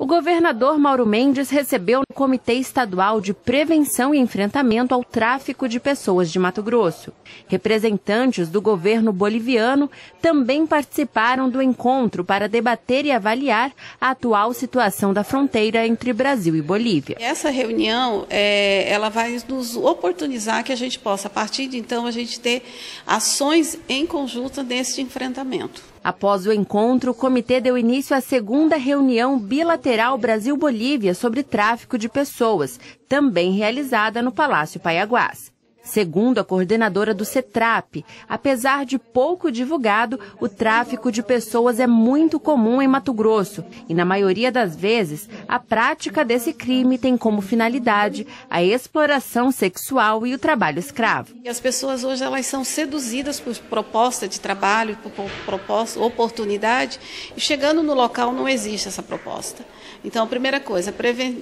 O governador Mauro Mendes recebeu Comitê Estadual de Prevenção e Enfrentamento ao Tráfico de Pessoas de Mato Grosso. Representantes do governo boliviano também participaram do encontro para debater e avaliar a atual situação da fronteira entre Brasil e Bolívia. Essa reunião, é, ela vai nos oportunizar que a gente possa, a partir de então, a gente ter ações em conjunto nesse enfrentamento. Após o encontro, o comitê deu início à segunda reunião bilateral Brasil-Bolívia sobre tráfico de pessoas, também realizada no Palácio Paiaguás. Segundo a coordenadora do CETRAP, apesar de pouco divulgado, o tráfico de pessoas é muito comum em Mato Grosso e, na maioria das vezes, a prática desse crime tem como finalidade a exploração sexual e o trabalho escravo. E as pessoas hoje elas são seduzidas por proposta de trabalho, por proposta, oportunidade, e chegando no local não existe essa proposta. Então, a primeira coisa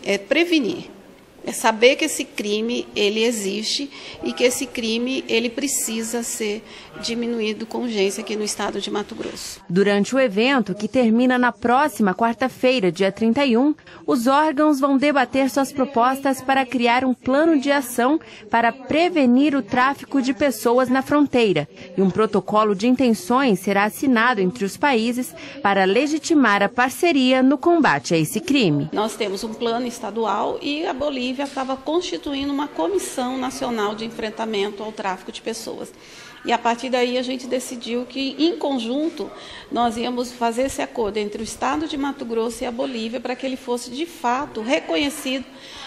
é prevenir é saber que esse crime ele existe e que esse crime ele precisa ser diminuído com urgência aqui no estado de Mato Grosso. Durante o evento, que termina na próxima quarta-feira, dia 31, os órgãos vão debater suas propostas para criar um plano de ação para prevenir o tráfico de pessoas na fronteira e um protocolo de intenções será assinado entre os países para legitimar a parceria no combate a esse crime. Nós temos um plano estadual e a Bolívia Bolívia estava constituindo uma comissão nacional de enfrentamento ao tráfico de pessoas. E a partir daí a gente decidiu que, em conjunto, nós íamos fazer esse acordo entre o Estado de Mato Grosso e a Bolívia para que ele fosse, de fato, reconhecido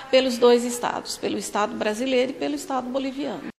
pelos dois estados, pelo Estado brasileiro e pelo Estado boliviano.